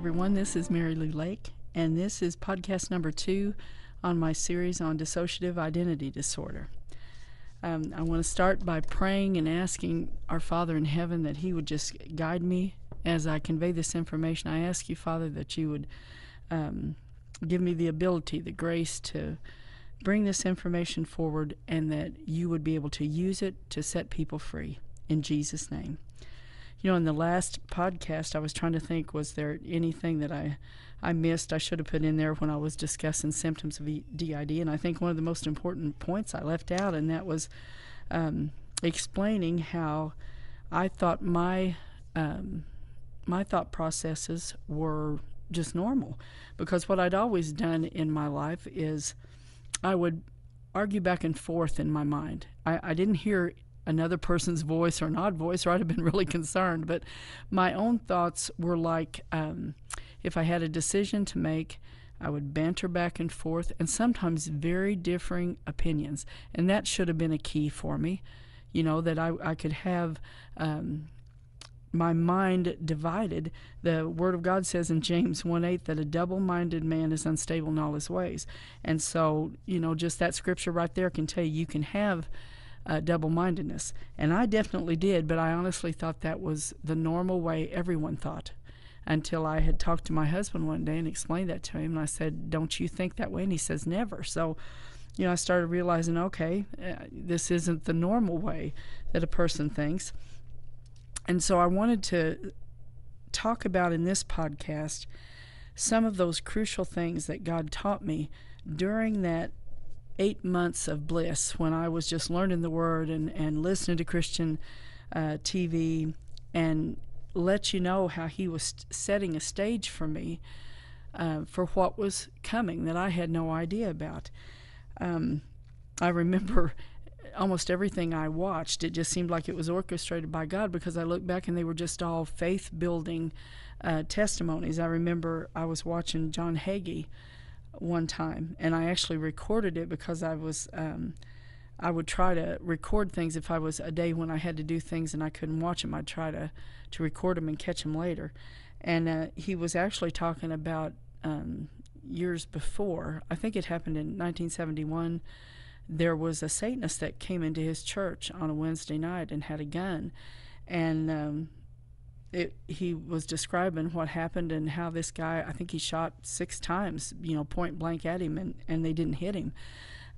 Everyone. This is Mary Lou Lake, and this is podcast number two on my series on dissociative identity disorder. Um, I want to start by praying and asking our Father in heaven that He would just guide me as I convey this information. I ask you, Father, that you would um, give me the ability, the grace to bring this information forward, and that you would be able to use it to set people free. In Jesus' name you know, in the last podcast, I was trying to think, was there anything that I, I missed? I should have put in there when I was discussing symptoms of DID, and I think one of the most important points I left out, and that was um, explaining how I thought my um, my thought processes were just normal, because what I'd always done in my life is I would argue back and forth in my mind. I, I didn't hear another person's voice or an odd voice, or I'd have been really concerned. But my own thoughts were like um, if I had a decision to make, I would banter back and forth, and sometimes very differing opinions. And that should have been a key for me, you know, that I, I could have. Um, my mind divided. The Word of God says in James 1 8 that a double minded man is unstable in all his ways. And so, you know, just that scripture right there can tell you you can have uh, double mindedness. And I definitely did, but I honestly thought that was the normal way everyone thought until I had talked to my husband one day and explained that to him. And I said, Don't you think that way? And he says, Never. So, you know, I started realizing, okay, uh, this isn't the normal way that a person thinks. And so I wanted to talk about in this podcast some of those crucial things that God taught me during that eight months of bliss when I was just learning the Word and, and listening to Christian uh, TV and let you know how He was setting a stage for me uh, for what was coming that I had no idea about. Um, I remember almost everything I watched, it just seemed like it was orchestrated by God because I look back and they were just all faith building uh, testimonies. I remember I was watching John Hagee one time, and I actually recorded it because I was. Um, I would try to record things if I was a day when I had to do things and I couldn't watch them. I'd try to to record them and catch them later. And uh, he was actually talking about um, years before. I think it happened in 1971. There was a Satanist that came into his church on a Wednesday night and had a gun, and um, it, he was describing what happened and how this guy, I think he shot six times, you know, point blank at him, and, and they didn't hit him.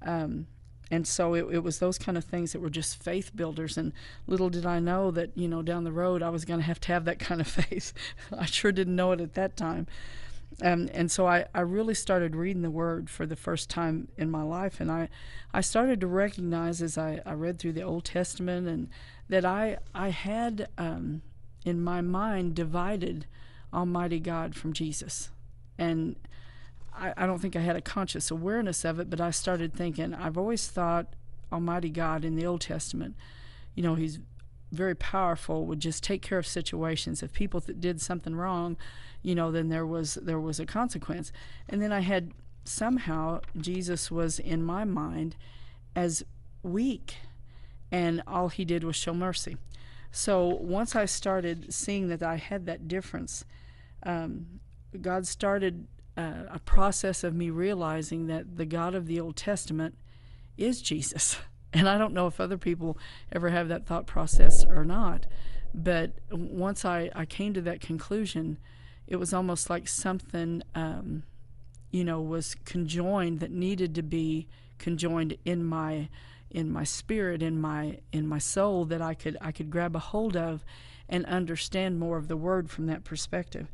Um, and so it, it was those kind of things that were just faith builders. And little did I know that, you know, down the road I was going to have to have that kind of faith. I sure didn't know it at that time. Um, and so I, I really started reading the Word for the first time in my life. And I, I started to recognize as I, I read through the Old Testament and that I, I had. Um, in my mind divided Almighty God from Jesus. And I, I, don't think I had a conscious awareness of it, but I started thinking, I've always thought Almighty God in the Old Testament, you know, He's very powerful, would just take care of situations. If people th- did something wrong, you know, then there was there was a consequence. And then I had somehow Jesus was in my mind as weak, and all He did was show mercy. So once I started seeing that I had that difference, um, God started uh, a process of me realizing that the God of the Old Testament is Jesus. And I don't know if other people ever have that thought process or not. But once I, I came to that conclusion, it was almost like something, um, you know, was conjoined that needed to be conjoined in my in my spirit in my in my soul that I could I could grab a hold of and understand more of the word from that perspective.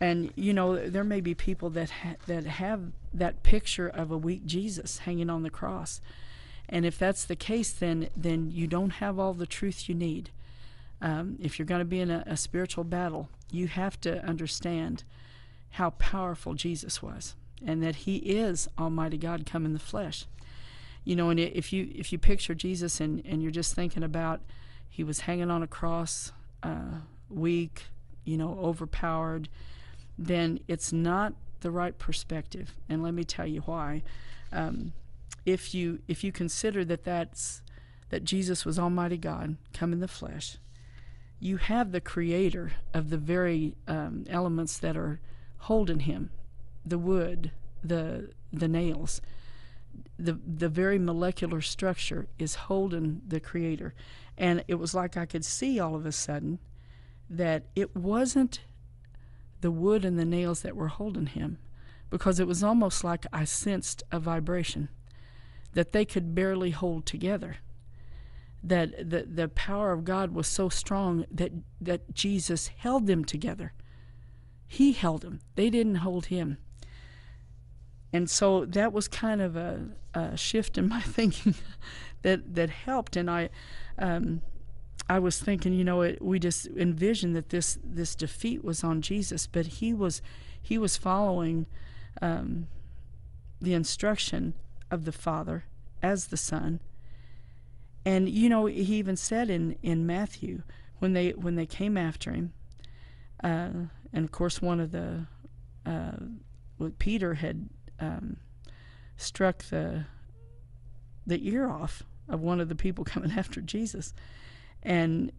And you know there may be people that ha- that have that picture of a weak Jesus hanging on the cross. And if that's the case then then you don't have all the truth you need. Um, if you're going to be in a, a spiritual battle you have to understand how powerful Jesus was and that he is almighty God come in the flesh you know and if you if you picture jesus and and you're just thinking about he was hanging on a cross uh, weak you know overpowered then it's not the right perspective and let me tell you why um, if you if you consider that that's that jesus was almighty god come in the flesh you have the creator of the very um, elements that are holding him the wood, the, the nails. The, the very molecular structure is holding the creator. And it was like I could see all of a sudden that it wasn't the wood and the nails that were holding him because it was almost like I sensed a vibration that they could barely hold together. That the, the power of God was so strong that, that Jesus held them together. He held them, they didn't hold him. And so that was kind of a, a shift in my thinking that, that helped. And I, um, I was thinking, you know, it, we just envisioned that this this defeat was on Jesus, but he was he was following um, the instruction of the Father as the Son. And you know, he even said in in Matthew when they when they came after him, uh, and of course one of the uh, Peter had um, struck the the ear off of one of the people coming after Jesus. And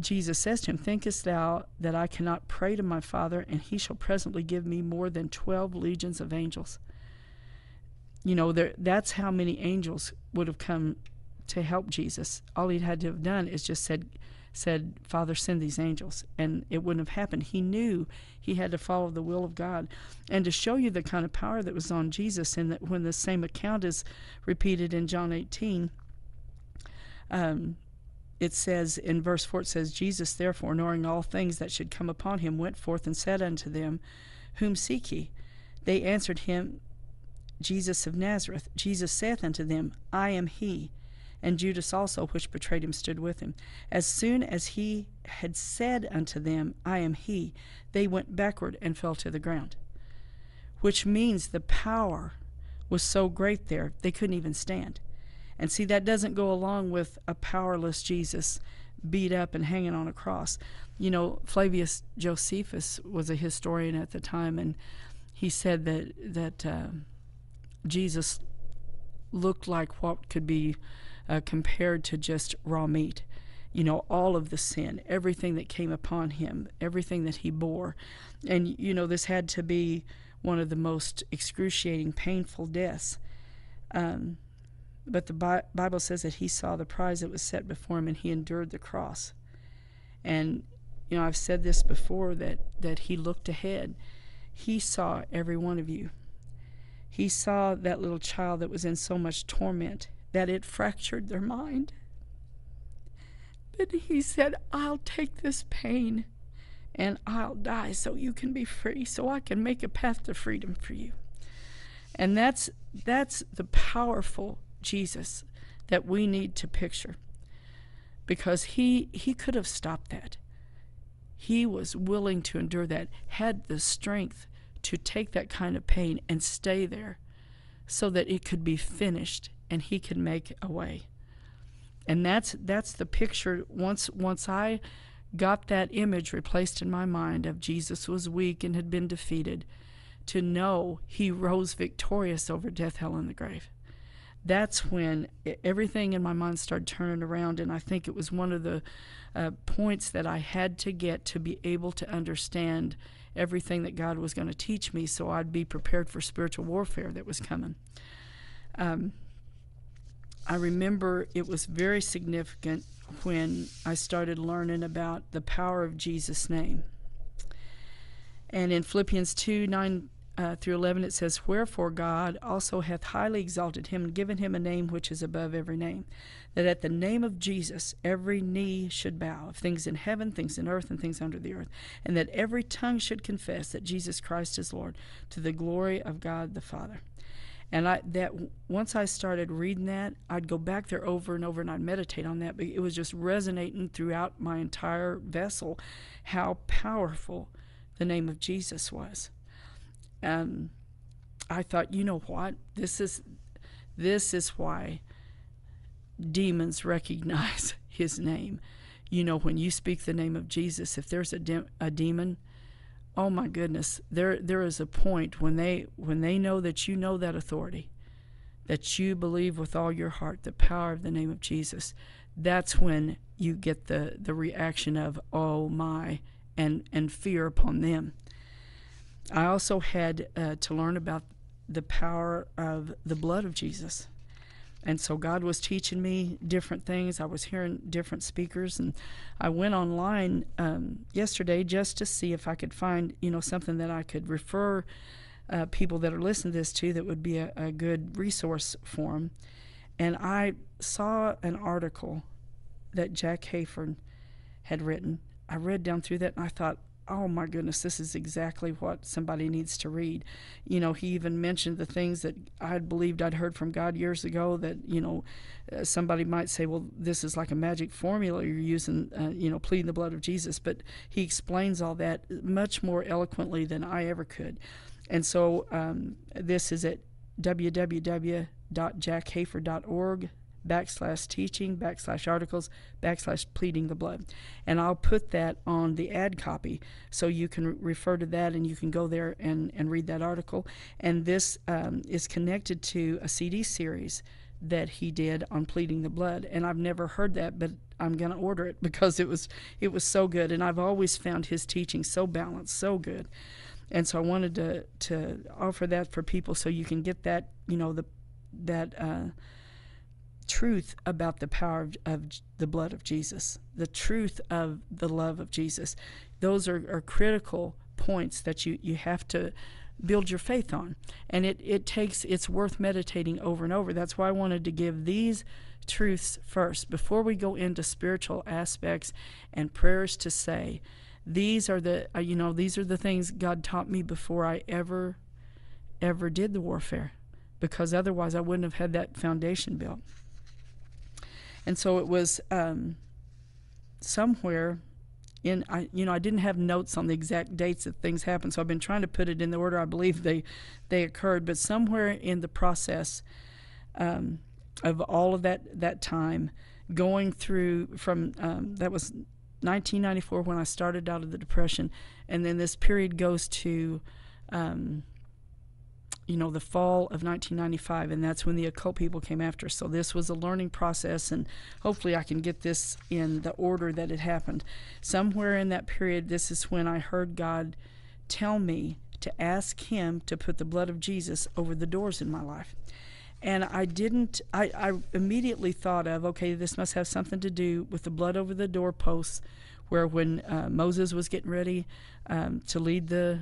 Jesus says to him, Thinkest thou that I cannot pray to my Father, and he shall presently give me more than twelve legions of angels? You know, there, that's how many angels would have come to help Jesus. All he'd had to have done is just said, said, Father, send these angels. And it wouldn't have happened. He knew he had to follow the will of God. And to show you the kind of power that was on Jesus, and that when the same account is repeated in John 18, um, it says in verse 4 it says jesus therefore knowing all things that should come upon him went forth and said unto them whom seek ye they answered him jesus of nazareth jesus saith unto them i am he and judas also which betrayed him stood with him as soon as he had said unto them i am he they went backward and fell to the ground which means the power was so great there they couldn't even stand and see, that doesn't go along with a powerless Jesus beat up and hanging on a cross. You know, Flavius Josephus was a historian at the time, and he said that that uh, Jesus looked like what could be uh, compared to just raw meat. You know, all of the sin, everything that came upon him, everything that he bore. And, you know, this had to be one of the most excruciating, painful deaths. Um, but the Bible says that he saw the prize that was set before him and he endured the cross. And, you know, I've said this before that, that he looked ahead. He saw every one of you. He saw that little child that was in so much torment that it fractured their mind. But he said, I'll take this pain and I'll die so you can be free, so I can make a path to freedom for you. And that's that's the powerful Jesus that we need to picture because he he could have stopped that. He was willing to endure that, had the strength to take that kind of pain and stay there so that it could be finished and he can make a way. And that's that's the picture once once I got that image replaced in my mind of Jesus was weak and had been defeated to know he rose victorious over death, hell, and the grave that's when everything in my mind started turning around. And I think it was one of the uh, points that I had to get to be able to understand everything that God was going to teach me so I'd be prepared for spiritual warfare that was coming. Um, I remember it was very significant when I started learning about the power of Jesus' name. And in Philippians 2 9 uh, through 11, it says, Wherefore God also hath highly exalted him and given him a name which is above every name, that at the name of Jesus every knee should bow, of things in heaven, things in earth, and things under the earth, and that every tongue should confess that Jesus Christ is Lord, to the glory of God the Father. And I that once I started reading that, I'd go back there over and over and I'd meditate on that. But it was just resonating throughout my entire vessel how powerful the name of Jesus was and I thought, you know what? This is this is why demons recognize his name. You know, when you speak the name of Jesus, if there's a, de- a demon, oh my goodness, there there is a point when they when they know that you know that authority, that you believe with all your heart the power of the name of Jesus, that's when you get the, the reaction of, oh my, and, and fear upon them. I also had uh, to learn about the power of the blood of Jesus. And so God was teaching me different things. I was hearing different speakers, and I went online um, yesterday just to see if I could find, you know, something that I could refer uh, people that are listening to this to that would be a, a good resource for them. And I saw an article that Jack Hayford had written. I read down through that and I thought, oh my goodness, this is exactly what somebody needs to read. You know, he even mentioned the things that I believed I'd heard from God years ago that, you know, uh, somebody might say, well, this is like a magic formula you're using, uh, you know, pleading the blood of Jesus. But he explains all that much more eloquently than I ever could. And so um, this is at www.jackhayford.org backslash teaching backslash articles backslash pleading the blood. And i'll put that on the ad copy. So you can refer to that and you can go there and, and read that article. And this um, is connected to a cd series that he did on pleading the blood. And i've never heard that but i'm going to order it because it was it was so good. And i've always found his teaching so balanced so good. And so i wanted to to offer that for people so you can get that you know the that uh, truth about the power of, of, the blood of Jesus, the truth of the love of Jesus. Those are, are critical points that you, you have to build your faith on. And it, it takes, it's worth meditating over and over. That's why I wanted to give these truths first before we go into spiritual aspects and prayers to say, these are the, uh, you know, these are the things God taught me before I ever, ever did the warfare because otherwise I wouldn't have had that foundation built. And so it was um, somewhere in I you know I didn't have notes on the exact dates that things happened, so I've been trying to put it in the order I believe they they occurred. But somewhere in the process um, of all of that that time, going through from um, that was 1994 when I started out of the depression, and then this period goes to um, you know, the fall of 1995, and that's when the occult people came after. So this was a learning process, and hopefully I can get this in the order that it happened. Somewhere in that period, this is when I heard God tell me to ask Him to put the blood of Jesus over the doors in my life. And I didn't, I, I immediately thought of, okay, this must have something to do with the blood over the doorposts, where when uh, Moses was getting ready um, to lead the,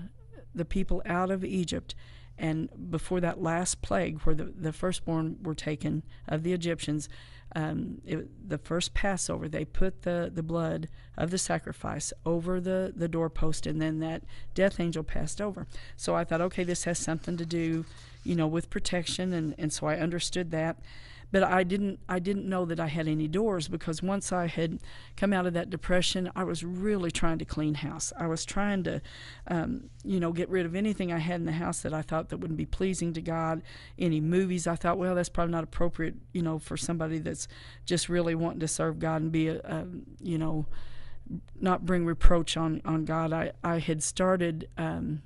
the people out of Egypt, and before that last plague, where the, the firstborn were taken of the Egyptians, um, it, the first Passover, they put the, the blood of the sacrifice over the, the doorpost, and then that death angel passed over. So I thought, okay, this has something to do, you know, with protection, and, and so I understood that but I didn't I didn't know that I had any doors because once I had come out of that depression, I was really trying to clean house. I was trying to, um, you know, get rid of anything I had in the house that I thought that wouldn't be pleasing to God. Any movies I thought, well, that's probably not appropriate, you know, for somebody that's just really wanting to serve God and be a, a you know, not bring reproach on on God. I I had started. Um,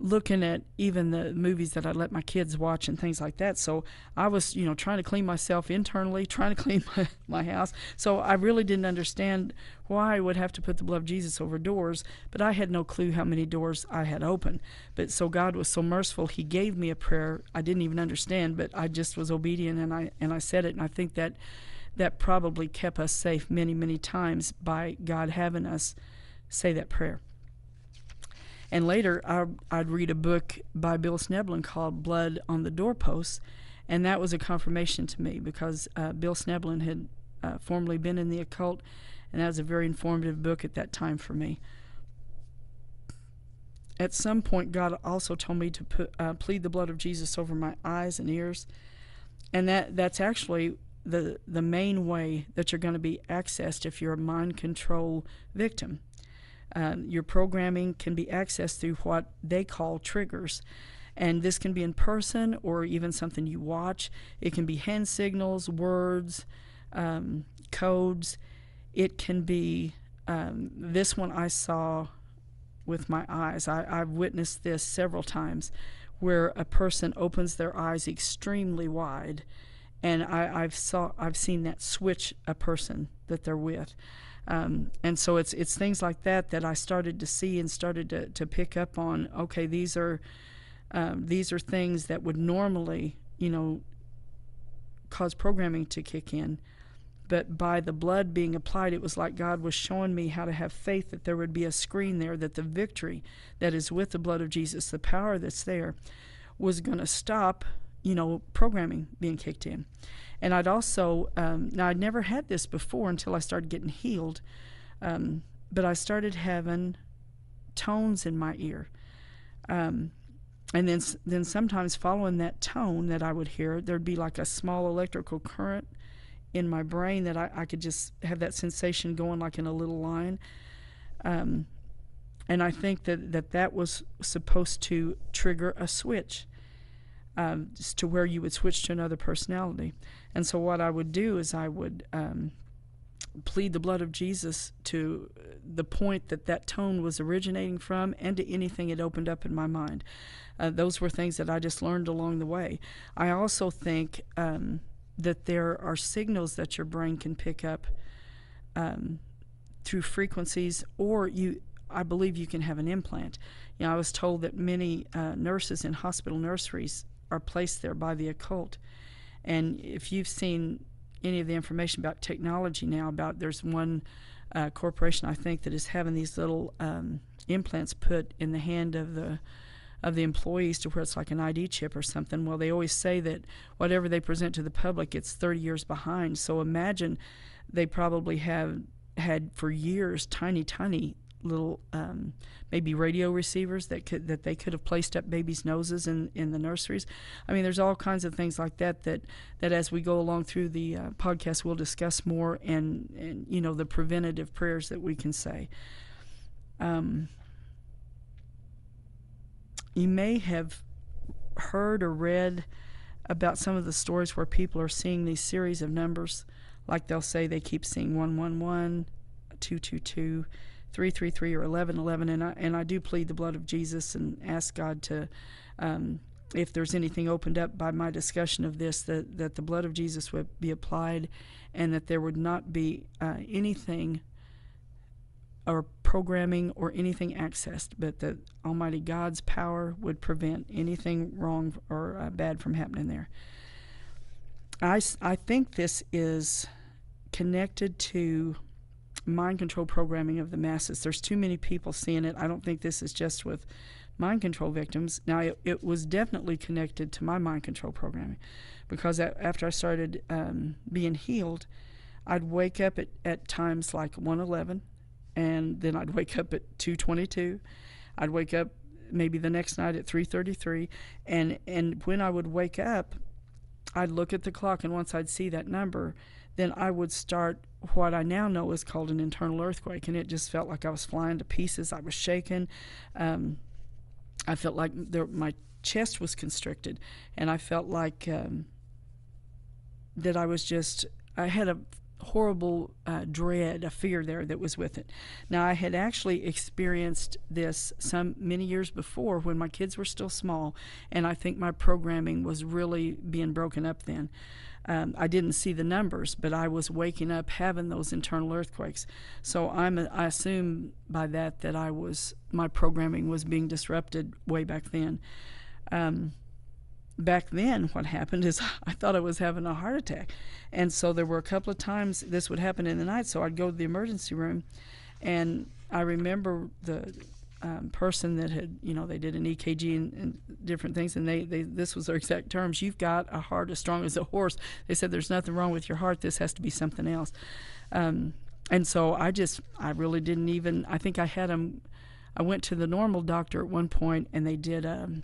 looking at even the movies that I let my kids watch and things like that. So I was, you know, trying to clean myself internally, trying to clean my, my house. So I really didn't understand why I would have to put the blood of Jesus over doors, but I had no clue how many doors I had open. But so God was so merciful, He gave me a prayer I didn't even understand, but I just was obedient and I and I said it, and I think that that probably kept us safe many, many times by God having us say that prayer. And later, I, would read a book by Bill Schnoebelen called Blood on the Doorposts, and that was a confirmation to me because uh, Bill Schnoebelen had uh, formerly been in the occult, and that was a very informative book at that time for me. At some point, God also told me to put, uh, plead the blood of Jesus over my eyes and ears, and that that's actually the the main way that you're going to be accessed if you're a mind control victim. Um, your programming can be accessed through what they call triggers. And this can be in person or even something you watch. It can be hand signals, words, um, codes. It can be um, this one I saw with my eyes. I, I've witnessed this several times where a person opens their eyes extremely wide and I, I've saw I've seen that switch a person that they're with. Um, and so it's it's things like that that I started to see and started to, to pick up on. Okay, these are um, these are things that would normally, you know, cause programming to kick in. But by the blood being applied, it was like God was showing me how to have faith that there would be a screen there, that the victory that is with the blood of Jesus, the power that's there, was going to stop, you know, programming being kicked in. And I'd also, um, now I'd never had this before until I started getting healed, um, but I started having tones in my ear. Um, and then then sometimes following that tone that I would hear, there'd be like a small electrical current in my brain that I, I could just have that sensation going like in a little line. Um, and I think that, that that was supposed to trigger a switch um, to where you would switch to another personality. And so what I would do is I would um, plead the blood of Jesus to the point that that tone was originating from and to anything it opened up in my mind. Uh, those were things that I just learned along the way. I also think um, that there are signals that your brain can pick up um, through frequencies, or you. I believe you can have an implant. You know, I was told that many uh, nurses in hospital nurseries are placed there by the occult. And if you've seen any of the information about technology now, about there's one uh, corporation I think that is having these little um, implants put in the hand of the of the employees to where it's like an ID chip or something. Well, they always say that whatever they present to the public, it's 30 years behind. So imagine they probably have had for years tiny, tiny little um, maybe radio receivers that could that they could have placed up babies' noses in, in the nurseries. I mean, there's all kinds of things like that that that as we go along through the uh, podcast, we'll discuss more and and you know the preventative prayers that we can say. Um, you may have heard or read about some of the stories where people are seeing these series of numbers, like they'll say they keep seeing 111, 222 333 or 1111 and I, and I do plead the blood of Jesus and ask God to um, if there's anything opened up by my discussion of this that, that the blood of Jesus would be applied and that there would not be uh, anything or programming or anything accessed but that almighty God's power would prevent anything wrong or uh, bad from happening there. I, I think this is connected to mind control programming of the masses. There's too many people seeing it. I don't think this is just with mind control victims. Now, it, it was definitely connected to my mind control programming because after I started um, being healed, I'd wake up at, at times like 111 and then I'd wake up at 222. I'd wake up maybe the next night at 3:33 and and when I would wake up I'd look at the clock and once I'd see that number then I would start what I now know is called an internal earthquake, and it just felt like I was flying to pieces. I was shaking. Um, I felt like there, my chest was constricted, and I felt like um, that I was just. I had a horrible uh, dread, a fear there that was with it. Now I had actually experienced this some many years before when my kids were still small, and I think my programming was really being broken up then. Um, I didn't see the numbers, but I was waking up having those internal earthquakes. So I'm a, I assume by that that I was my programming was being disrupted way back then. Um, back then, what happened is I thought I was having a heart attack, and so there were a couple of times this would happen in the night. So I'd go to the emergency room, and I remember the um, person that had, you know, they did an EKG and, and, different things, and they, they, this was their exact terms. You've got a heart as strong as a horse. They said there's nothing wrong with your heart. This has to be something else. Um, and so I just, I really didn't even. I think I had them. I went to the normal doctor at one point, and they did um,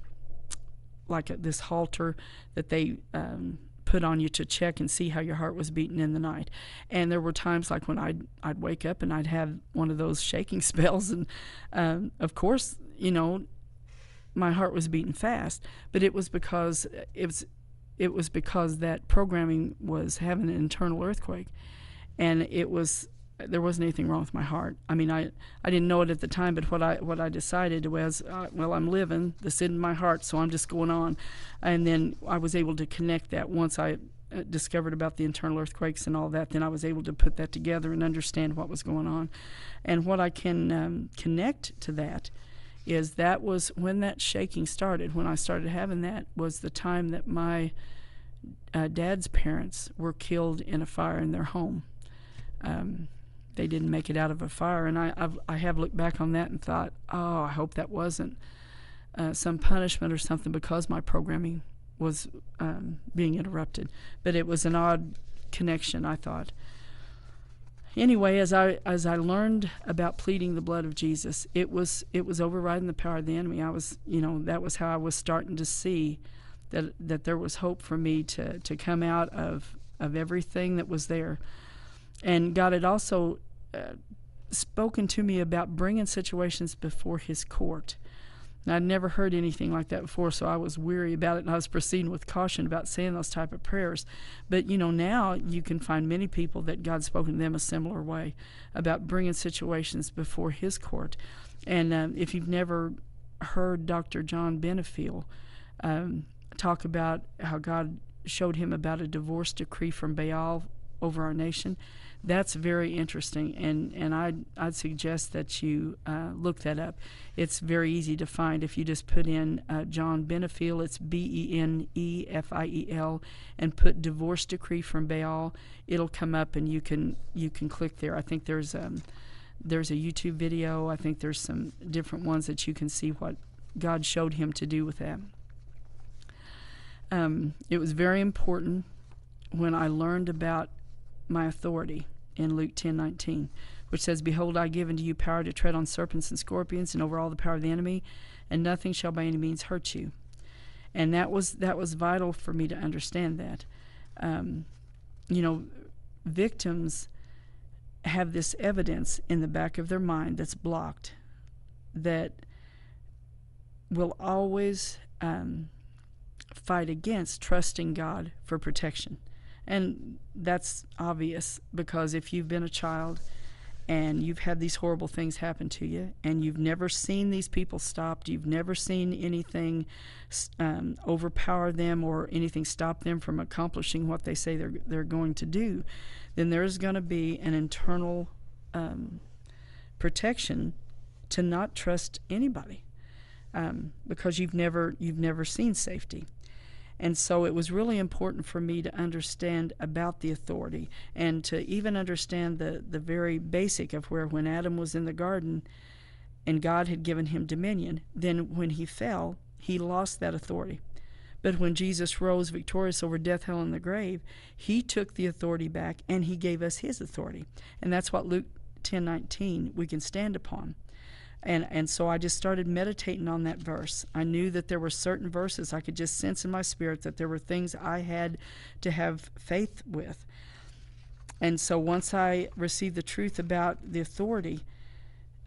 like a, this Holter that they um, put on you to check and see how your heart was beating in the night. And there were times like when I'd I'd wake up and I'd have one of those shaking spells, and um, of course, you know, my heart was beating fast, but it was because it was it was because that programming was having an internal earthquake, and it was there wasn't anything wrong with my heart. I mean, I, I didn't know it at the time, but what I what I decided was, uh, well, I'm living. This in my heart, so I'm just going on. And then I was able to connect that once I uh, discovered about the internal earthquakes and all that, then I was able to put that together and understand what was going on. And what I can um, connect to that is that was when that shaking started. When I started having that was the time that my uh, dad's parents were killed in a fire in their home. Um, they didn't make it out of a fire, and I I've, I have looked back on that and thought, oh, I hope that wasn't uh, some punishment or something because my programming was um, being interrupted. But it was an odd connection, I thought. Anyway, as I as I learned about pleading the blood of Jesus, it was it was overriding the power of the enemy. I was, you know, that was how I was starting to see that that there was hope for me to to come out of of everything that was there. And God had also uh, spoken to me about bringing situations before His court. And I'd never heard anything like that before, so I was weary about it, and I was proceeding with caution about saying those type of prayers. But you know, now you can find many people that God's spoken to them a similar way about bringing situations before His court. And um, if you've never heard Dr. John Benefiel um, talk about how God showed him about a divorce decree from Baal over our nation, that's very interesting, and and I'd I'd suggest that you uh, look that up. It's very easy to find if you just put in uh, John Benefiel. It's B E N E F I E L, and put divorce decree from Baal. It'll come up, and you can you can click there. I think there's um there's a YouTube video. I think there's some different ones that you can see what God showed him to do with that. Um, it was very important when I learned about my authority in Luke 10:19, which says, "Behold, I give unto you power to tread on serpents and scorpions, and over all the power of the enemy, and nothing shall by any means hurt you." And that was that was vital for me to understand that. Um, you know, victims have this evidence in the back of their mind that's blocked, that will always um, fight against trusting God for protection. And that's obvious because if you've been a child and you've had these horrible things happen to you and you've never seen these people stopped, you've never seen anything um, overpower them or anything stop them from accomplishing what they say they're, they're going to do, then there's going to be an internal um, protection to not trust anybody um, because you've never you've never seen safety. And so it was really important for me to understand about the authority and to even understand the, the very basic of where when Adam was in the garden and God had given him dominion, then when he fell, he lost that authority. But when Jesus rose victorious over death, hell, and the grave, he took the authority back and he gave us his authority. And that's what Luke 10:19 we can stand upon. And, and so I just started meditating on that verse. I knew that there were certain verses I could just sense in my spirit that there were things I had to have faith with. And so once I received the truth about the authority,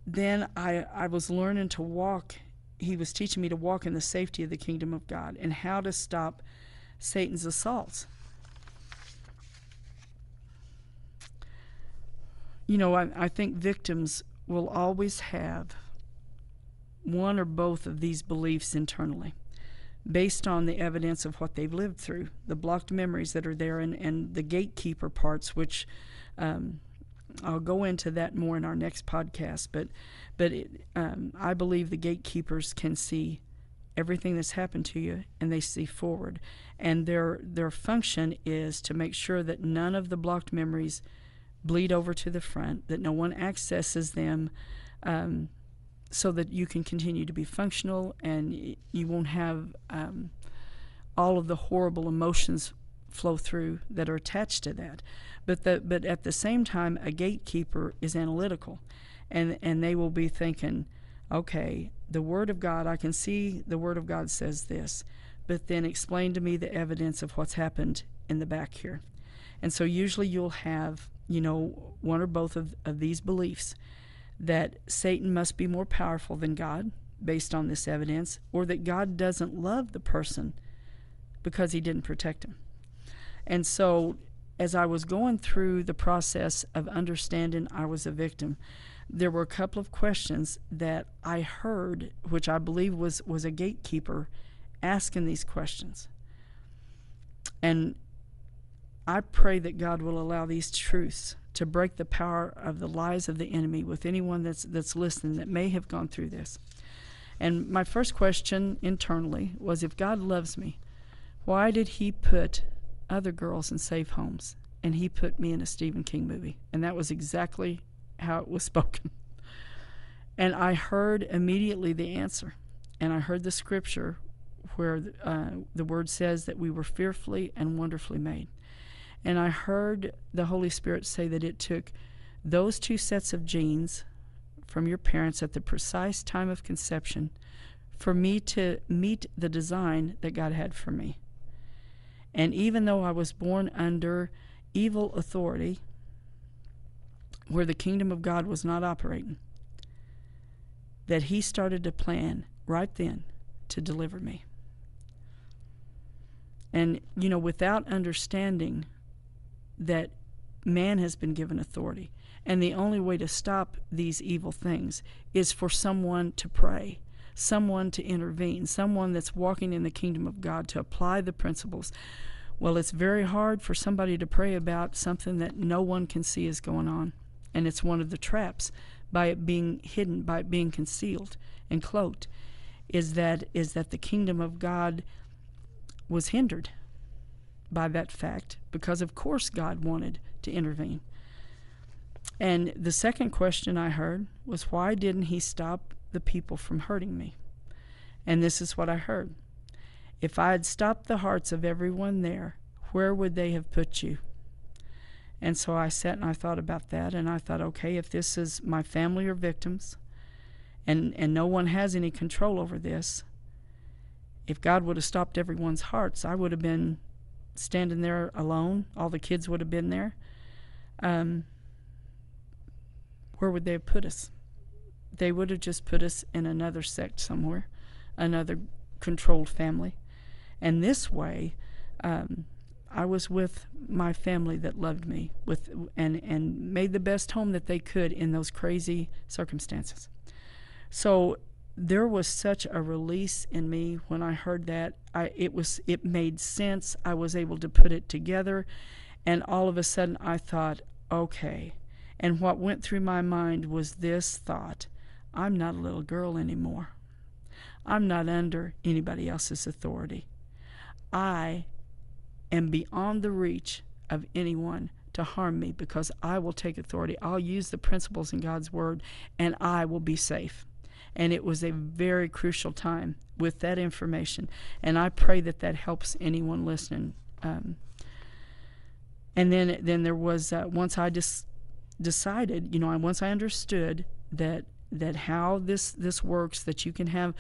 then I, I was learning to walk. He was teaching me to walk in the safety of the kingdom of God and how to stop Satan's assaults. You know, I, I think victims will always have one or both of these beliefs internally based on the evidence of what they've lived through, the blocked memories that are there, and, and the gatekeeper parts, which um, I'll go into that more in our next podcast. But, but it, um, I believe the gatekeepers can see everything that's happened to you, and they see forward, and their their function is to make sure that none of the blocked memories bleed over to the front, that no one accesses them. Um, so that you can continue to be functional and you won't have um, all of the horrible emotions flow through that are attached to that. But the, but at the same time, a gatekeeper is analytical, and and they will be thinking, okay, the Word of God, I can see the Word of God says this, but then explain to me the evidence of what's happened in the back here. And so usually you'll have, you know, one or both of, of these beliefs that Satan must be more powerful than God based on this evidence, or that God doesn't love the person because he didn't protect him. And so, as I was going through the process of understanding I was a victim, there were a couple of questions that I heard, which I believe was, was a gatekeeper asking these questions. And I pray that God will allow these truths to break the power of the lies of the enemy with anyone that's that's listening that may have gone through this. And my first question internally was if God loves me, why did he put other girls in safe homes and he put me in a Stephen King movie? And that was exactly how it was spoken. And I heard immediately the answer. And I heard the scripture where uh, the word says that we were fearfully and wonderfully made. And I heard the Holy Spirit say that it took those two sets of genes from your parents at the precise time of conception for me to meet the design that God had for me. And even though I was born under evil authority, where the kingdom of God was not operating, that He started to plan right then to deliver me. And, you know, without understanding that man has been given authority, and the only way to stop these evil things is for someone to pray, someone to intervene, someone that's walking in the kingdom of God to apply the principles. Well, it's very hard for somebody to pray about something that no one can see is going on. And it's one of the traps by it being hidden, by it being concealed and cloaked, is that is that the kingdom of God was hindered by that fact because of course God wanted to intervene. And the second question I heard was why didn't he stop the people from hurting me? And this is what I heard. If I had stopped the hearts of everyone there, where would they have put you? And so I sat and I thought about that and I thought, okay, if this is my family or victims and, and no one has any control over this, if God would have stopped everyone's hearts, I would have been standing there alone. All the kids would have been there. Um, where would they have put us? They would have just put us in another sect somewhere, another controlled family. And this way, um, I was with my family that loved me with and and made the best home that they could in those crazy circumstances. So there was such a release in me when I heard that. I it was it made sense. I was able to put it together and all of a sudden I thought, okay. And what went through my mind was this thought, I'm not a little girl anymore. I'm not under anybody else's authority. I am beyond the reach of anyone to harm me because I will take authority. I'll use the principles in God's Word and I will be safe. And it was a very crucial time with that information. And I pray that that helps anyone listening. Um, and then, then there was uh, once I just decided, you know, once I understood that that how this this works, that you can have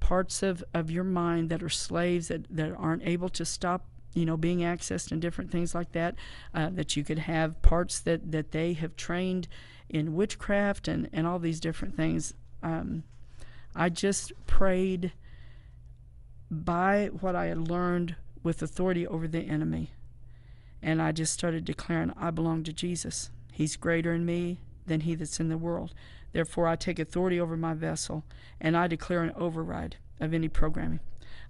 parts of, of your mind that are slaves that, that aren't able to stop you know, being accessed and different things like that. Uh, that you could have parts that, that they have trained in witchcraft and, and all these different things. Um, I just prayed by what I had learned with authority over the enemy. And I just started declaring, I belong to Jesus. He's greater in me than he that's in the world. Therefore, I take authority over my vessel and I declare an override of any programming.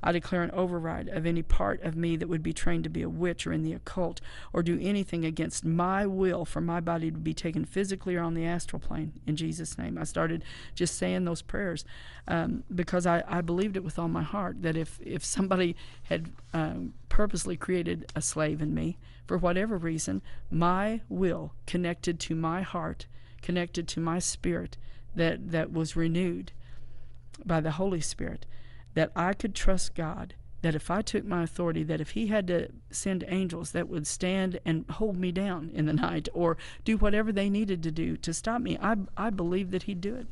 I declare an override of any part of me that would be trained to be a witch or in the occult or do anything against my will for my body to be taken physically or on the astral plane in Jesus' name. I started just saying those prayers um, because I, I believed it with all my heart that if, if somebody had um, purposely created a slave in me for whatever reason, my will connected to my heart, connected to my spirit that, that was renewed by the Holy Spirit that I could trust God that if I took my authority, that if He had to send angels that would stand and hold me down in the night or do whatever they needed to do to stop me, I, I believed that He'd do it.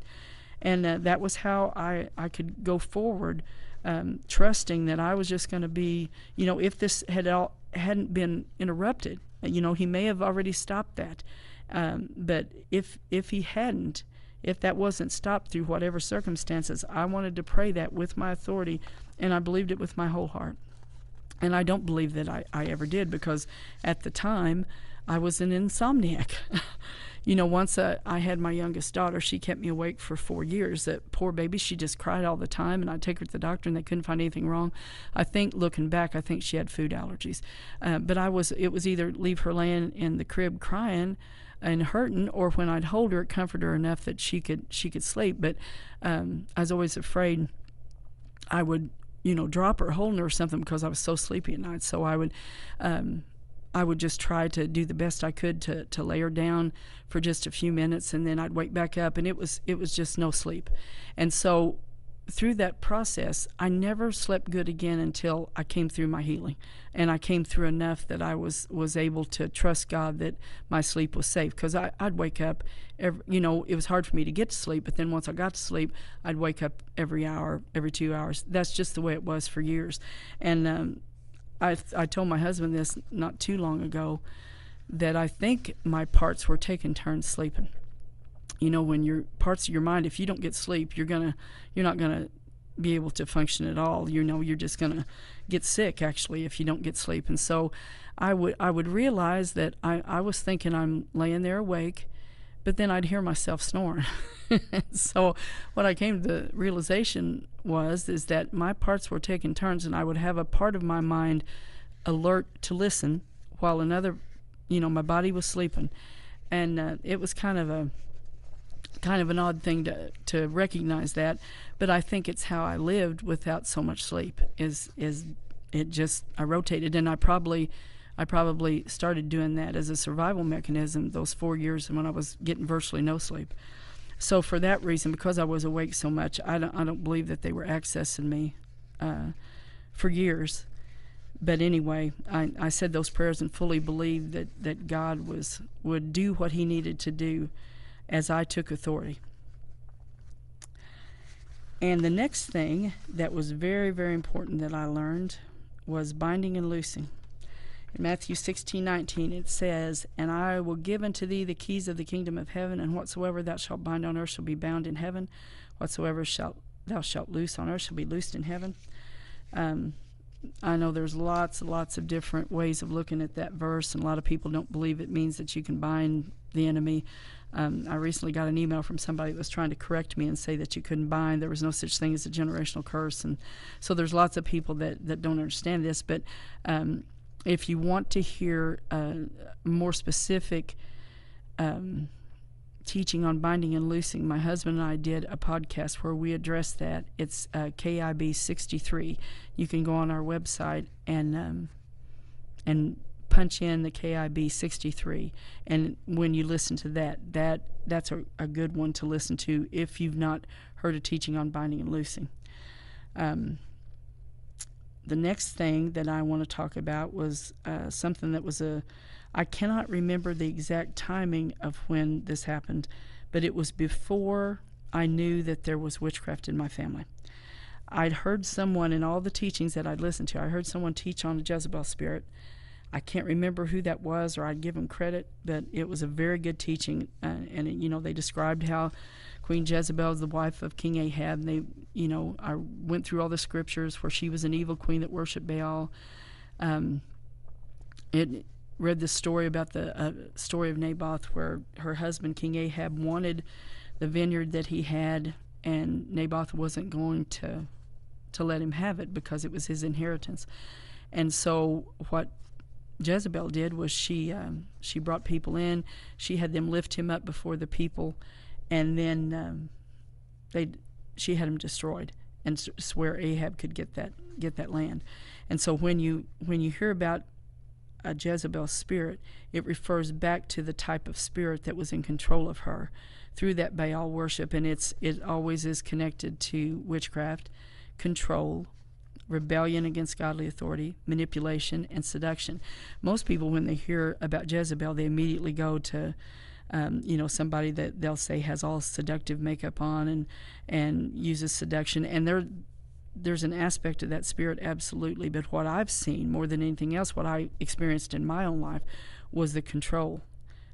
And uh, that was how I, I could go forward, um, trusting that I was just going to be, you know, if this had all, hadn't been interrupted, you know, He may have already stopped that. Um, but if if He hadn't, if that wasn't stopped through whatever circumstances, I wanted to pray that with my authority, and I believed it with my whole heart. And I don't believe that I, I ever did because at the time I was an insomniac. you know, once uh, I had my youngest daughter, she kept me awake for four years. That poor baby, she just cried all the time, and I'd take her to the doctor, and they couldn't find anything wrong. I think, looking back, I think she had food allergies. Uh, but I was, it was either leave her laying in the crib crying and hurting, or when I'd hold her, it comforted her enough that she could she could sleep. But um, I was always afraid I would, you know, drop her, holding her or something because I was so sleepy at night. So I would. Um, I would just try to do the best I could to, to lay her down for just a few minutes and then I'd wake back up and it was it was just no sleep. And so through that process, I never slept good again until I came through my healing, and I came through enough that I was was able to trust God that my sleep was safe. Because I'd wake up, every, you know, it was hard for me to get to sleep, but then once I got to sleep, I'd wake up every hour, every two hours. That's just the way it was for years, and um, I, I told my husband this not too long ago that I think my parts were taking turns sleeping. You know, when your parts of your mind, if you don't get sleep, you're gonna, you're not gonna be able to function at all. You know, you're just gonna get sick actually if you don't get sleep. And so, I would I would realize that I, I was thinking I'm laying there awake, but then I'd hear myself snoring. so what I came to the realization was is that my parts were taking turns and I would have a part of my mind alert to listen while another you know my body was sleeping and uh, it was kind of a kind of an odd thing to to recognize that but I think it's how I lived without so much sleep is is it just I rotated and I probably I probably started doing that as a survival mechanism those four years when I was getting virtually no sleep. So for that reason, because I was awake so much, I don't I don't believe that they were accessing me uh, for years. But anyway, I, I said those prayers and fully believed that, that God was would do what He needed to do as I took authority. And the next thing that was very, very important that I learned was binding and loosing. In Matthew 16, 19, it says, And I will give unto thee the keys of the kingdom of heaven, and whatsoever thou shalt bind on earth shall be bound in heaven, whatsoever shalt thou shalt loose on earth shall be loosed in heaven. Um, I know there's lots and lots of different ways of looking at that verse, and a lot of people don't believe it means that you can bind the enemy. Um, I recently got an email from somebody that was trying to correct me and say that you couldn't bind. There was no such thing as a generational curse, and so there's lots of people that, that don't understand this. But um, if you want to hear uh, more specific um, teaching on binding and loosing, my husband and I did a podcast where we addressed that. It's uh, KIB 63. You can go on our website and um, and punch in the KIB 63, and when you listen to that, that that's a, a good one to listen to if you've not heard a teaching on binding and loosing. Um, the next thing that I want to talk about was uh, something that was a, I cannot remember the exact timing of when this happened, but it was before I knew that there was witchcraft in my family. I'd heard someone in all the teachings that I'd listened to, I heard someone teach on a Jezebel spirit. I can't remember who that was, or I'd give them credit, but it was a very good teaching. Uh, and, you know, they described how Queen Jezebel is the wife of King Ahab. And they, you know, I went through all the scriptures where she was an evil queen that worshipped Baal. Um, it read the story about the uh, story of Naboth, where her husband King Ahab wanted the vineyard that he had, and Naboth wasn't going to to let him have it because it was his inheritance. And so what Jezebel did was she um, she brought people in. She had them lift him up before the people and then um, they she had him destroyed and swear Ahab could get that get that land. And so when you when you hear about a Jezebel spirit, it refers back to the type of spirit that was in control of her through that Baal worship, and it's it always is connected to witchcraft, control, rebellion against godly authority, manipulation, and seduction. Most people, when they hear about Jezebel, they immediately go to um, you know, somebody that they'll say has all seductive makeup on and and uses seduction, and there there's an aspect of that spirit absolutely. But what I've seen more than anything else, what I experienced in my own life, was the control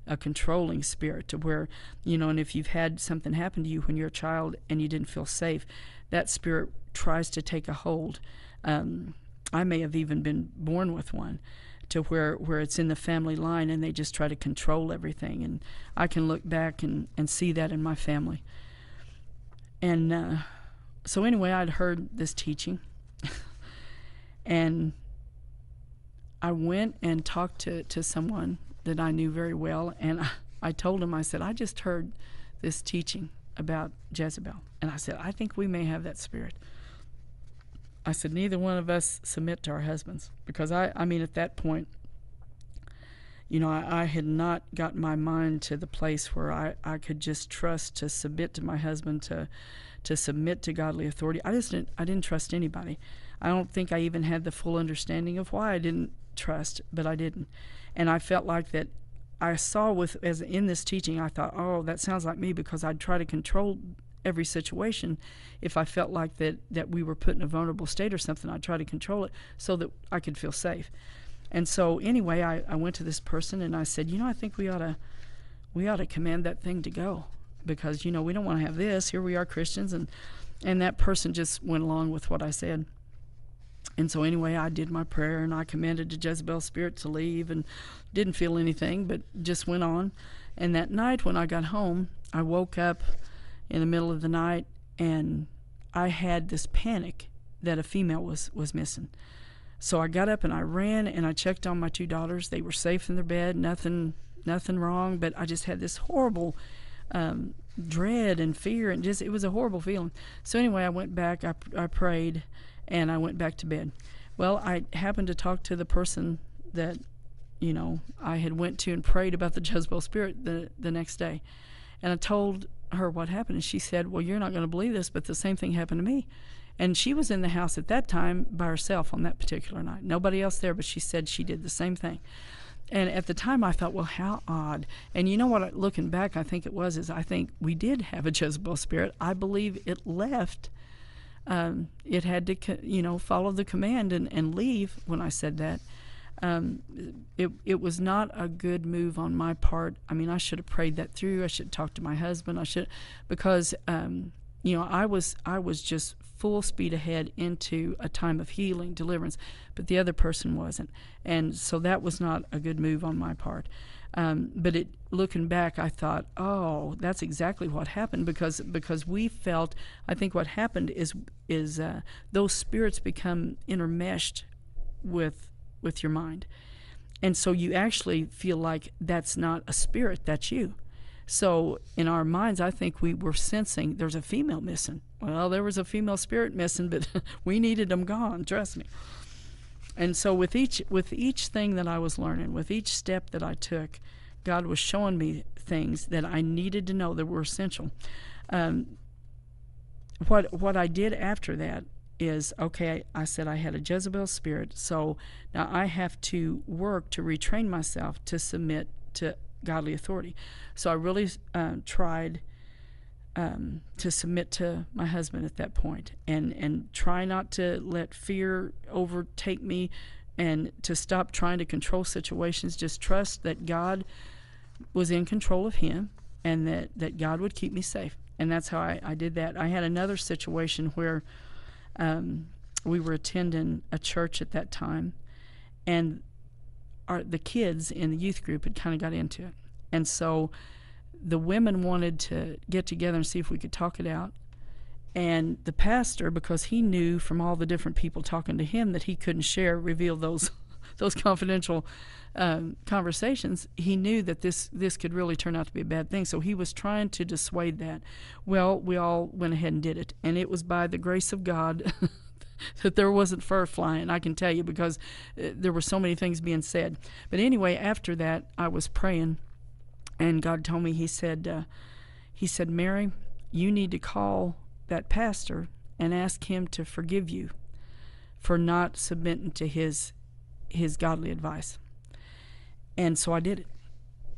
a controlling spirit to where you know and if you've had something happen to you when you're a child and you didn't feel safe that spirit tries to take a hold. Um, i may have even been born with one to where where it's in the family line and they just try to control everything. And I can look back and and see that in my family. And uh, so anyway I'd heard this teaching and I went and talked to to someone that I knew very well and I, I told him I said I just heard this teaching about Jezebel and I said I think we may have that spirit. I said, neither one of us submit to our husbands because I, I mean, at that point, you know, I, I had not got my mind to the place where I, I could just trust to submit to my husband, to, to submit to godly authority. I just didn't, I didn't trust anybody. I don't think I even had the full understanding of why I didn't trust, but I didn't. And I felt like that I saw with, as in this teaching, I thought, oh, that sounds like me because I'd try to control every situation if I felt like that that we were put in a vulnerable state or something I'd try to control it so that I could feel safe and so anyway I, I went to this person and I said you know I think we ought to we ought to command that thing to go because you know we don't want to have this. Here we are Christians. And and that person just went along with what I said. And so anyway I did my prayer and I commanded the Jezebel spirit to leave and didn't feel anything but just went on. And that night when I got home I woke up in the middle of the night, and I had this panic that a female was was missing. So I got up and I ran and I checked on my two daughters. They were safe in their bed, nothing nothing wrong, but I just had this horrible um, dread and fear and just it was a horrible feeling. So anyway, I went back, I, I prayed, and I went back to bed. Well, I happened to talk to the person that you know I had went to and prayed about the Jezebel spirit the the next day, and I told her what happened, and she said, "Well, you're not going to believe this, but the same thing happened to me." And she was in the house at that time by herself on that particular night. Nobody else there, but she said she did the same thing. And at the time, I thought, well, how odd. And you know what? Looking back, I think it was is I think we did have a Jezebel spirit. I believe it left. Um, it had to, you know, follow the command and, and leave when I said that um, it it was not a good move on my part. I mean, I should have prayed that through. I should talk to my husband. I should, because um, you know, I was I was just full speed ahead into a time of healing, deliverance, but the other person wasn't, and so that was not a good move on my part. Um, but it, looking back, I thought, oh, that's exactly what happened because because we felt. I think what happened is is uh, those spirits become intermeshed with with your mind. And so you actually feel like that's not a spirit, that's you. So in our minds, I think we were sensing there's a female missing. Well, there was a female spirit missing, but we needed them gone, trust me. And so with each with each thing that I was learning, with each step that I took, God was showing me things that I needed to know that were essential. Um, what what I did after that is okay, I said I had a Jezebel spirit, so now I have to work to retrain myself to submit to godly authority. So I really uh, tried um, to submit to my husband at that point and, and try not to let fear overtake me and to stop trying to control situations. Just trust that God was in control of him and that, that God would keep me safe. And that's how I, I did that. I had another situation where um, we were attending a church at that time, and our, the kids in the youth group had kind of got into it. And so the women wanted to get together and see if we could talk it out. And the pastor, because he knew from all the different people talking to him that he couldn't share, reveal those those confidential um, conversations, he knew that this this could really turn out to be a bad thing. So he was trying to dissuade that. Well, we all went ahead and did it, and it was by the grace of God. that there wasn't fur flying, I can tell you, because uh, there were so many things being said. But anyway, after that, I was praying, and God told me, He said, uh, He said, Mary, you need to call that pastor and ask him to forgive you for not submitting to his his godly advice. And so I did it.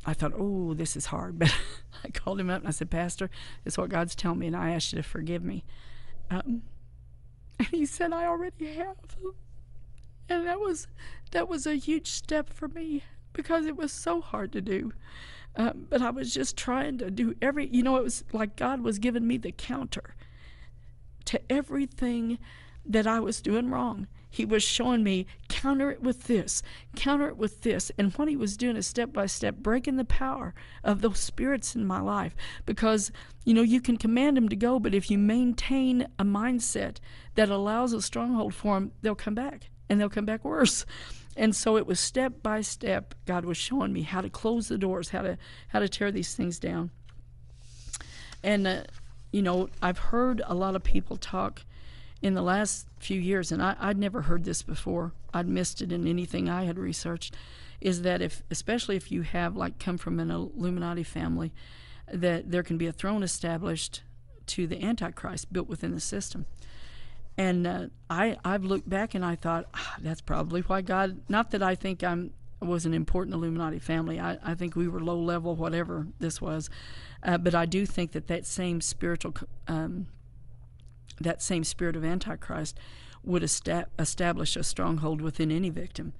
I thought, oh, this is hard. But I called him up and I said, Pastor, this is what God's telling me, and I ask you to forgive me. Um, and he said, I already have. And that was that was a huge step for me because it was so hard to do. Um, but I was just trying to do every, you know, it was like God was giving me the counter to everything that I was doing wrong he was showing me counter it with this, counter it with this. And what he was doing is step by step breaking the power of those spirits in my life. Because, you know, you can command them to go, but if you maintain a mindset that allows a stronghold for them, they'll come back and they'll come back worse. And so it was step by step, God was showing me how to close the doors, how to how to tear these things down. And uh, you know, I've heard a lot of people talk in the last few years, and I, would never heard this before, I'd missed it in anything I had researched, is that if, especially if you have like come from an Illuminati family, that there can be a throne established to the Antichrist built within the system. And uh, I, I've looked back and I thought ah, that's probably why God. Not that I think I'm was an important Illuminati family. I, I think we were low level, whatever this was, uh, but I do think that that same spiritual um, that same spirit of Antichrist would esta- establish a stronghold within any victim.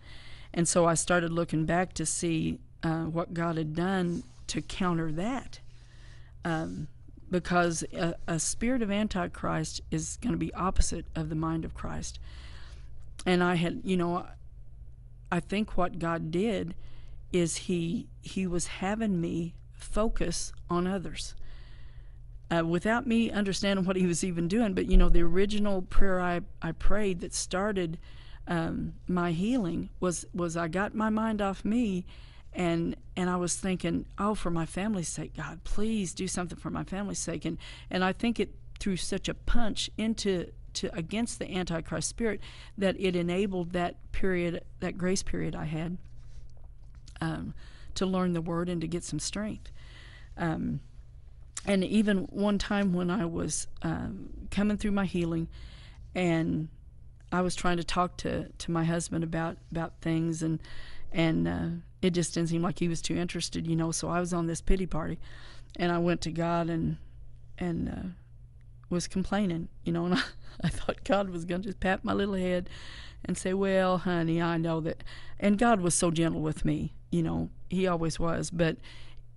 And so I started looking back to see uh, what God had done to counter that. Um, because a, a, spirit of Antichrist is going to be opposite of the mind of Christ. And I had, you know, I think what God did is he he was having me focus on others uh, without me understanding what he was even doing. But you know, the original prayer I, I prayed that started um, my healing was was I got my mind off me, and and I was thinking, oh, for my family's sake, God, please do something for my family's sake. And and I think it threw such a punch into to against the antichrist spirit that it enabled that period, that grace period I had, um, to learn the word and to get some strength. Um, and even one time when I was um, coming through my healing, and I was trying to talk to, to my husband about about things, and and uh, it just didn't seem like he was too interested, you know. So I was on this pity party, and I went to God and and uh, was complaining, you know, and I, I thought God was going to just pat my little head and say, "Well, honey, I know that," and God was so gentle with me, you know, He always was, but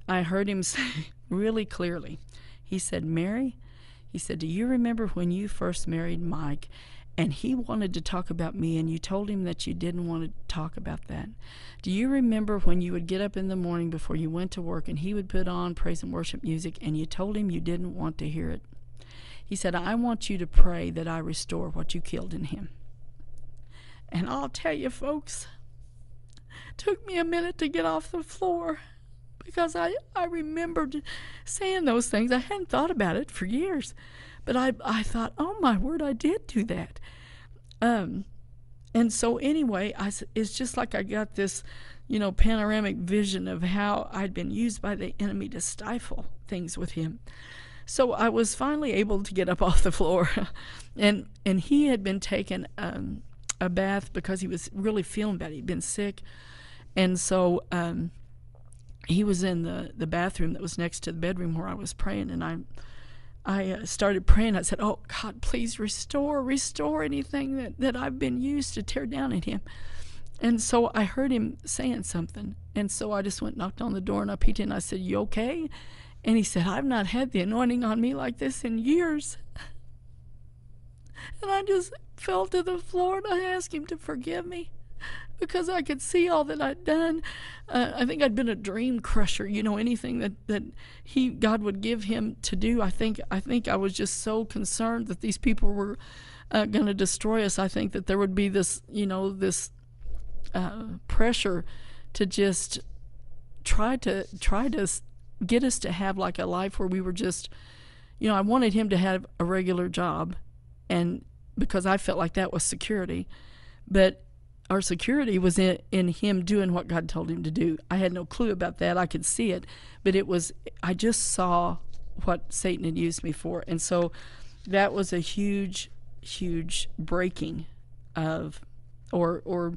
I heard Him say really clearly. He said, Mary, he said, Do you remember when you first married Mike and he wanted to talk about me and you told him that you didn't want to talk about that? Do you remember when you would get up in the morning before you went to work and he would put on praise and worship music and you told him you didn't want to hear it? He said, I want you to pray that I restore what you killed in him. And I'll tell you, folks, took me a minute to get off the floor because I, I remembered saying those things. I hadn't thought about it for years, but I, I thought, oh my word, I did do that. Um, and so anyway, I, it's just like I got this, you know, panoramic vision of how I'd been used by the enemy to stifle things with him. So I was finally able to get up off the floor, and and he had been taking um, a bath because he was really feeling bad. He'd been sick, and so um, he was in the, the bathroom that was next to the bedroom where I was praying, and I I uh, started praying. I said, "Oh God, please restore, restore anything that, that I've been used to tear down in him." And so I heard him saying something, and so I just went knocked on the door and I peeked in. I said, "You okay?" And he said, "I've not had the anointing on me like this in years." And I just fell to the floor and I asked him to forgive me because I could see all that I'd done. Uh, I think I'd been a dream crusher. You know, anything that that he God would give him to do. I think I think I was just so concerned that these people were uh, going to destroy us. I think that there would be this, you know, this uh, pressure to just try to try to get us to have like a life where we were just, you know, I wanted him to have a regular job, and because I felt like that was security, but our security was in, in him doing what God told him to do. I had no clue about that. I could see it, but it was, I just saw what Satan had used me for. And so that was a huge, huge breaking of, or, or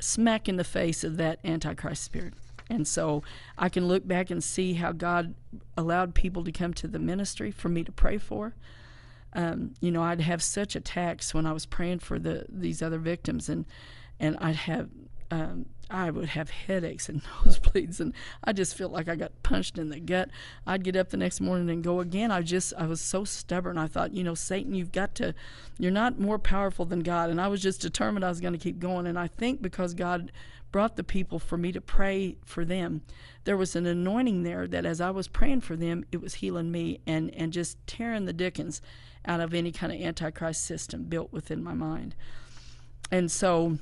smack in the face of that Antichrist spirit. And so I can look back and see how God allowed people to come to the ministry for me to pray for. Um, you know, I'd have such attacks when I was praying for the these other victims, and and I'd have um, I would have headaches and nosebleeds, and I just felt like I got punched in the gut. I'd get up the next morning and go again. I just, I was so stubborn. I thought, you know, Satan, you've got to, you're not more powerful than God. And I was just determined I was going to keep going. And I think because God brought the people for me to pray for them, there was an anointing there that as I was praying for them, it was healing me and, and just tearing the dickens out of any kind of antichrist system built within my mind. And so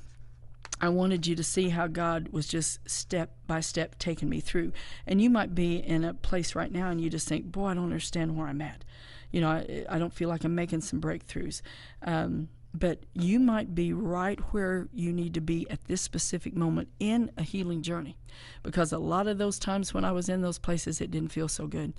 I wanted you to see how God was just step by step taking me through. And you might be in a place right now and you just think, boy, I don't understand where I'm at. You know, I, I don't feel like I'm making some breakthroughs. Um, but you might be right where you need to be at this specific moment in a healing journey because a lot of those times when I was in those places, it didn't feel so good.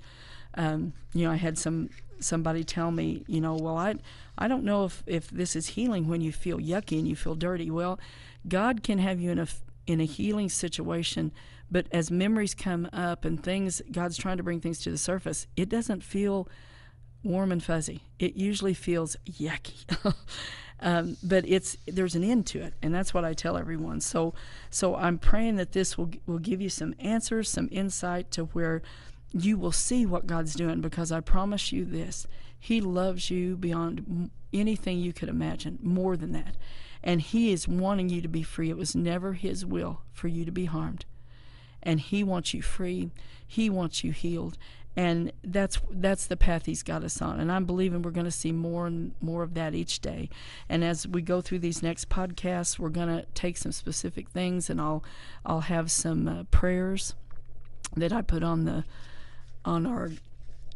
Um, you know, I had some somebody tell me, you know, well, I I don't know if if this is healing when you feel yucky and you feel dirty. Well, God can have you in a in a healing situation, but as memories come up and things, God's trying to bring things to the surface. It doesn't feel warm and fuzzy. It usually feels yucky. um, but it's there's an end to it, and that's what I tell everyone. So, so I'm praying that this will will give you some answers, some insight to where you will see what God's doing. Because I promise you this: He loves you beyond anything you could imagine, more than that, and He is wanting you to be free. It was never His will for you to be harmed, and He wants you free. He wants you healed, and that's that's the path he's got us on. And i'm believing we're going to see more and more of that each day. And as we go through these next podcasts we're going to take some specific things and i'll i'll have some uh, prayers that i put on the on our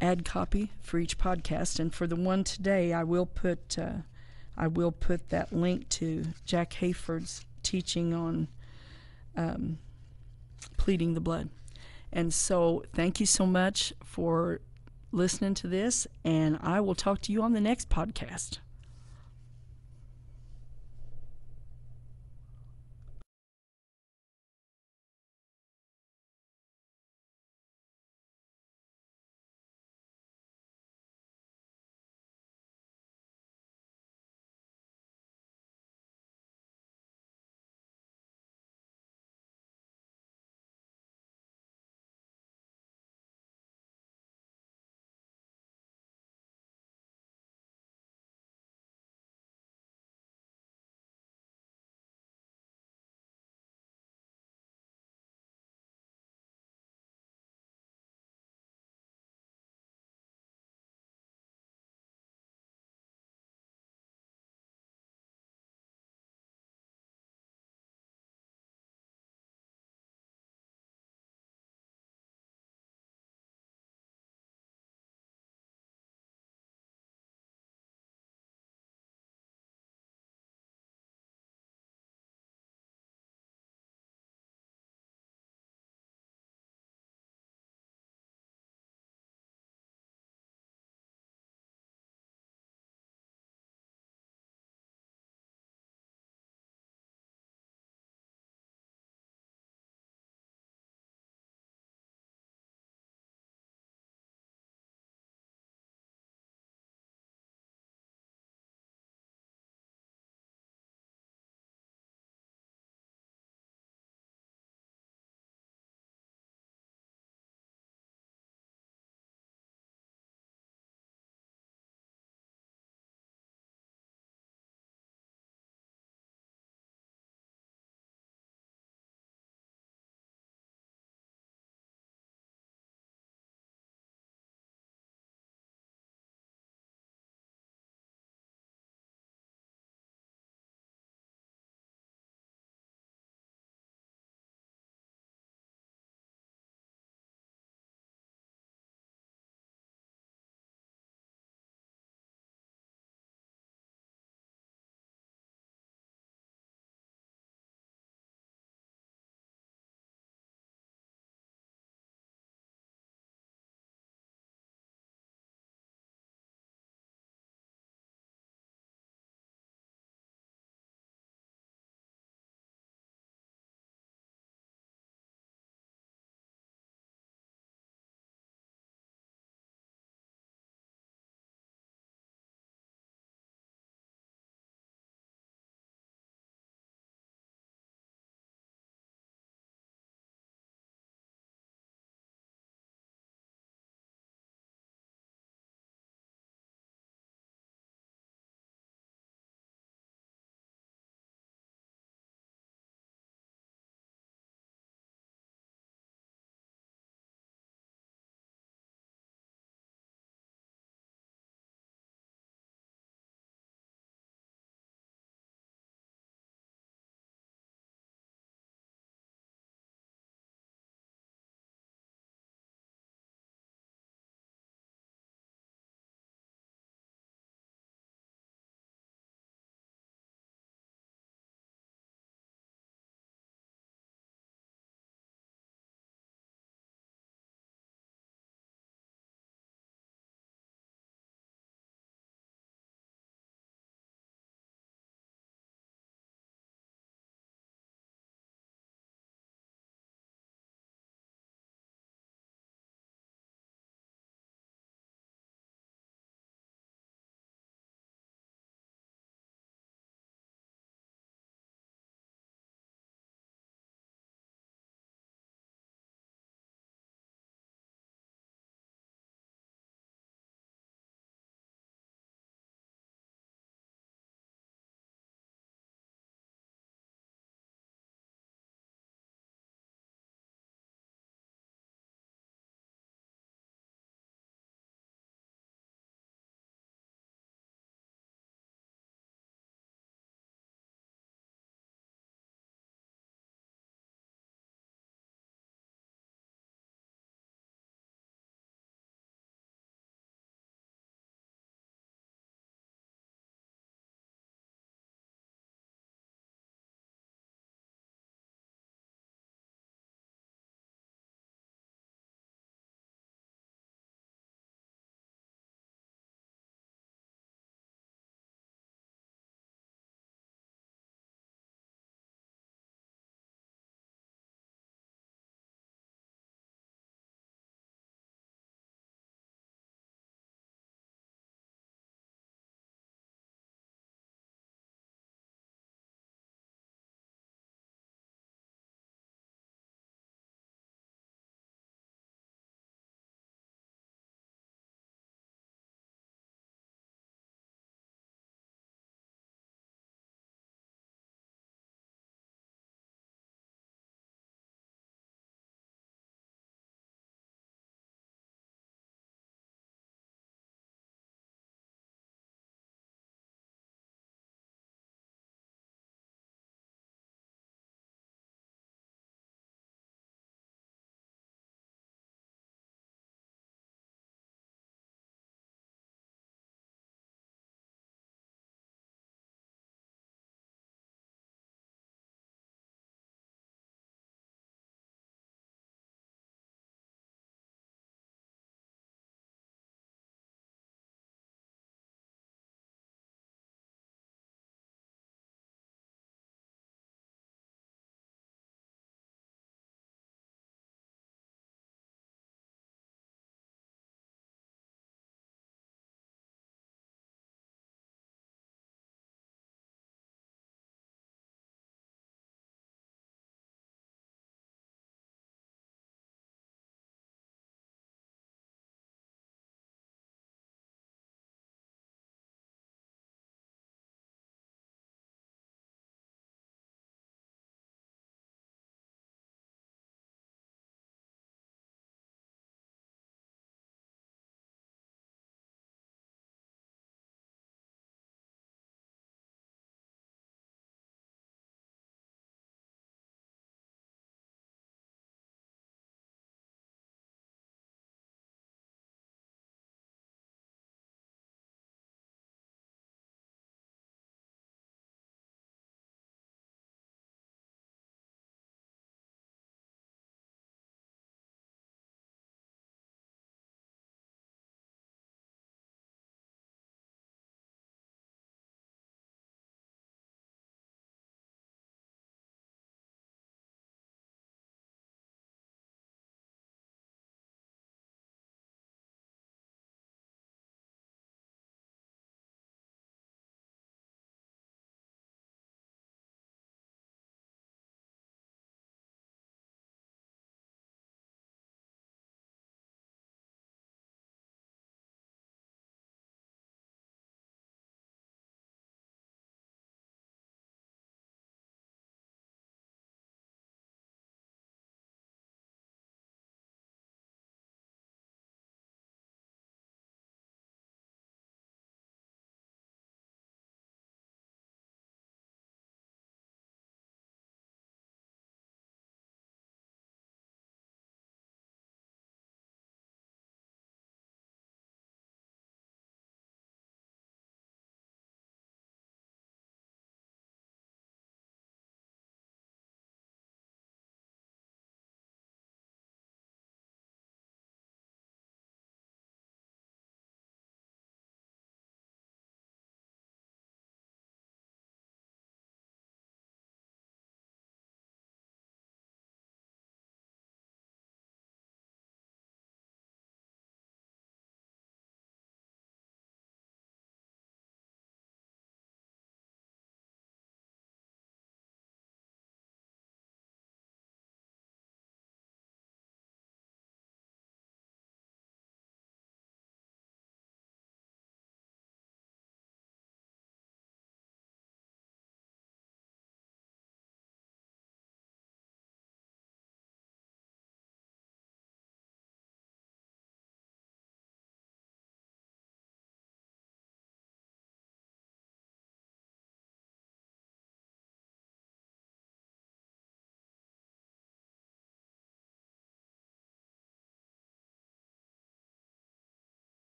ad copy for each podcast. And for the one today i will put uh, i will put that link to jack hayford's teaching on um, pleading the blood and so, thank you so much for listening to this, and I will talk to you on the next podcast.